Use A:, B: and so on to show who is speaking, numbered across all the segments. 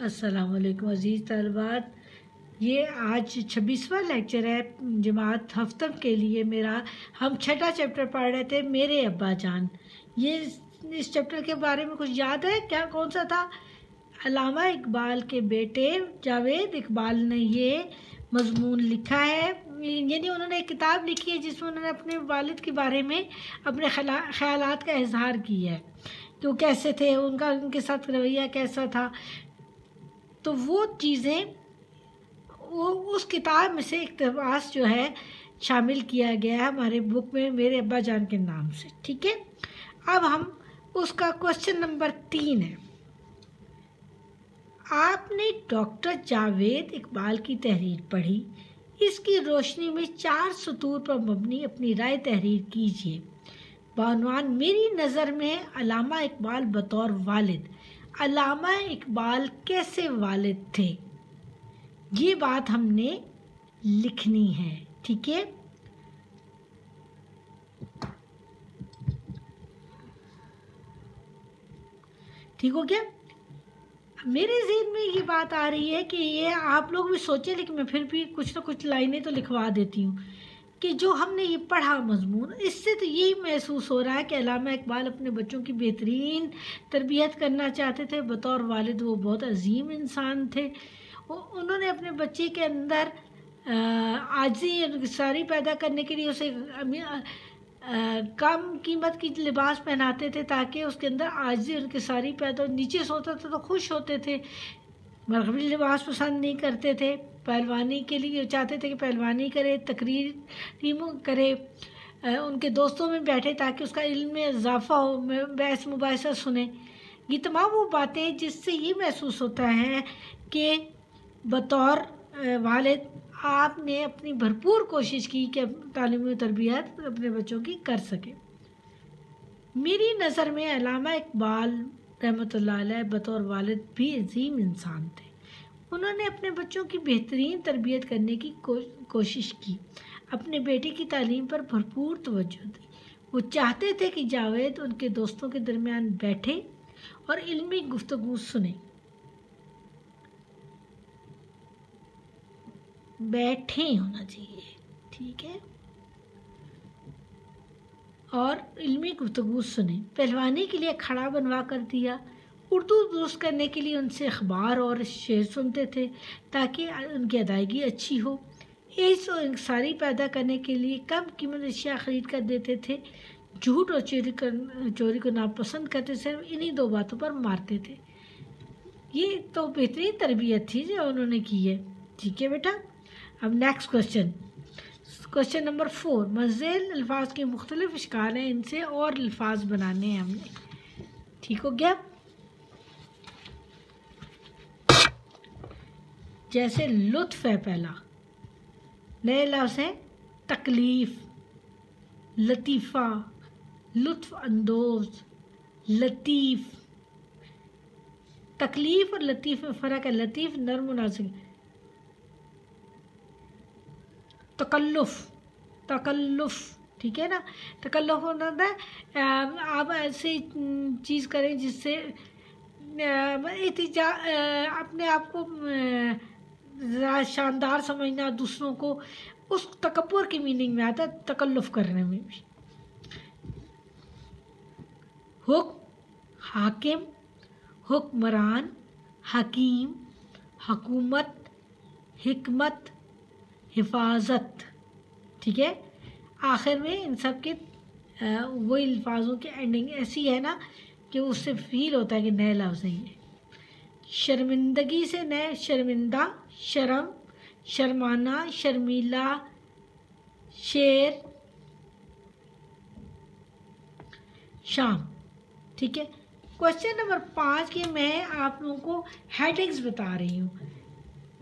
A: असलकम अज़ीज़ तलबात ये आज छब्बीसवा लेक्चर है, जमात हफ्तम के लिए मेरा, हम छठा चैप्टर पढ़ रहे थे, मेरे अब्बा जान। ये इस चैप्टर के बारे में कुछ याद है? क्या, कौन सा था? अलामा इकबाल के बेटे जावेद इकबाल ने ये मजमून लिखा है। यानी उन्होंने एक किताब लिखी है, जिसमें उन्होंने अपने वालिद के बारे में अपने ख्याल का इजहार किया है। कि वो कैसे थे? उनका, उनके साथ रवैया कैसा था? तो वो चीज़ें, वो, उस किताब में से इकतबास जो है शामिल किया गया है हमारे बुक में मेरे अब्बा जान के नाम से, ठीक है? अब हम उसका क्वेश्चन नंबर तीन है। आपने डॉक्टर जावेद इकबाल की तहरीर पढ़ी, इसकी रोशनी में चार सतूर पर मबनी अपनी राय तहरीर कीजिए। बानवान, मेरी नज़र में अलामा इकबाल बतौर वालिद अलामा इकबाल कैसे वालिद थे? ये बात हमने लिखनी है, ठीक है? ठीक हो गया? मेरे जहन में ये बात आ रही है कि ये आप लोग भी सोचें, लेकिन मैं फिर भी कुछ ना कुछ लाइनें तो लिखवा देती हूँ। कि जो हमने ये पढ़ा मजमून, इससे तो यही महसूस हो रहा है कि अलामा इकबाल अपने बच्चों की बेहतरीन तरबियत करना चाहते थे। बतौर वालिद वो बहुत अजीम इंसान थे। उन्होंने अपने बच्चे के अंदर आजी सारी पैदा करने के लिए उसे कम कीमत की लिबास पहनाते थे ताकि उसके अंदर आजी उनकी सारी पैदा, नीचे सोता था तो खुश होते थे। मरकबी लिबास पसंद नहीं करते थे। पहलवानी के लिए चाहते थे कि पहलवानी करे तकरीर करे उनके दोस्तों में बैठे ताकि उसका इल्म में इजाफ़ा हो बहस मुबासा सुने। ये तमाम वो बातें जिससे ये महसूस होता है कि बतौर वालिद आपने अपनी भरपूर कोशिश की कि तालीमी तरबियत अपने बच्चों की कर सके। मेरी नज़र में अलामा इकबाल रहमत बतौर वालिद भी अजीम इंसान थे। उन्होंने अपने बच्चों की बेहतरीन तरबियत करने की को, कोशिश की। अपने बेटे की तालीम पर भरपूर तवज्जो दी। वो चाहते थे कि जावेद उनके दोस्तों के दरमियान बैठे और इल्मी गुफ्तगु सुने। बैठे होना चाहिए ठीक है? और इल्मी गुफ्तगु सुने। पहलवानी के लिए खड़ा बनवा कर दिया। उर्दू दुरुस्त करने के लिए उनसे अखबार और शेर सुनते थे, ताकि उनकी अदायगी अच्छी हो। इस सारी पैदा करने के लिए कम कीमत अशिया ख़रीद कर देते थे। झूठ और चोरी कर, चोरी को नापसंद करते सिर्फ़ इन्हीं दो बातों पर मारते थे। ये तो बेहतरीन तरबियत थी जो उन्होंने की है। ठीक है बेटा? अब next question question number four मजेल अल्फाज के मुख्तलिफ़ शिकार हैं इनसे और अल्फाज बनाने हैं हमने। ठीक हो गया? जैसे लुत्फ़ है पहला। नए लफ्ज़ हैं तकलीफ़, लतीफ़ा, लुत्फ़ अंदोज़, लतीफ़। तकलीफ़ और लतीफ़ में फ़र्क है, लतीफ़, नरम मुनासिब तकल्लुफ़ तकल्लुफ़, ठीक है ना? तकल्लुफ़ होता है आप ऐसी चीज़ करें जिससे अपने आप को शानदार समझना दूसरों को, उस तकबर की मीनिंग में आता है तकल्लुफ़ करने में भी। हुक, हाकिम, हुक्मरान, हकीम, हकूमत, हिकमत, हिफाजत। ठीक है? आखिर में इन सब के वही अल्फाजों की एंडिंग ऐसी है ना कि उससे फील होता है कि नए लफ्ज़ है शर्मिंदगी से नए शर्मिंदा शर्म, शर्माना, शर्मीला, शेर, शाम। ठीक है? क्वेश्चन नंबर पाँच के मैं आप लोगों को हेडिंग्स बता रही हूँ।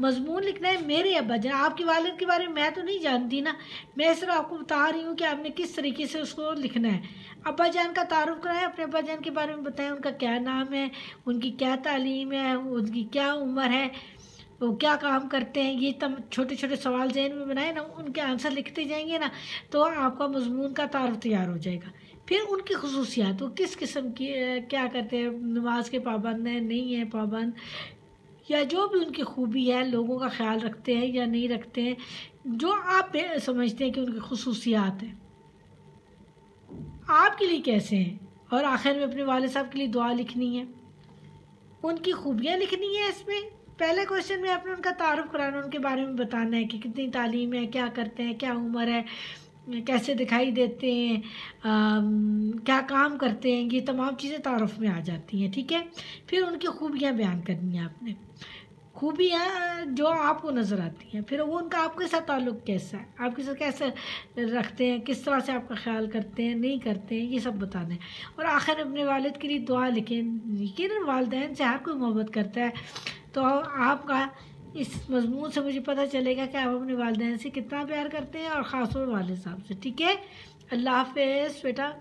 A: मजमून लिखना है, मेरे अब्बा जान आपके वालिद के बारे में मैं तो नहीं जानती ना। मैं सिर्फ़ आपको बता रही हूँ कि आपने किस तरीके से उसको लिखना है। अब्बा जान का तारुफ कराएँ अपने अब्बा जान के बारे में बताएँ। उनका क्या नाम है? उनकी क्या तालीम है? उनकी क्या उम्र है? वो क्या काम करते हैं, ये तम छोटे छोटे सवाल जहन में बनाए ना, उनके आंसर लिखते जाएँगे ना तो आपका मजमून का तारफ तैयार हो जाएगा। फिर उनकी खसूसियात, वो किस किस्म की क्या करते हैं, नमाज़ के पाबंद हैं, नहीं है पाबंद, या जो भी उनकी खूबी है, लोगों का ख्याल रखते हैं या नहीं रखते हैं, जो आप समझते हैं कि उनकी खसूसियात हैं। आपके लिए कैसे हैं? और आखिर में अपने वाले साहब के लिए दुआ लिखनी है। उनकी खूबियाँ लिखनी है इसमें? पहले क्वेश्चन में आपने उनका तारुफ कराना उनके बारे में बताना है कि कितनी तालीम है क्या करते हैं क्या उम्र है कैसे दिखाई देते हैं आ, क्या काम करते हैं ये तमाम चीज़ें तारफ़ में आ जाती हैं ठीक है? फिर उनकी खूबियाँ बयान करनी है आपने। खूबियाँ जो आपको नज़र आती हैं फिर वो उनका आपके साथ ताल्लुक़ कैसा है? आपके साथ कैसे रखते हैं किस तरह से आपका ख्याल करते हैं नहीं करते हैं ये सब बताना है। और आखिर अपने वालिद के लिए दुआ लिखें। यकीन वालदेन से हर कोई मोहब्बत करता है। तो आपका इस मजमून से मुझे पता चलेगा कि आप अपने वालदे से कितना प्यार करते हैं और ख़ास तौर वाले साहब से। ठीक है? अल्लाह हाफ़ बेटा।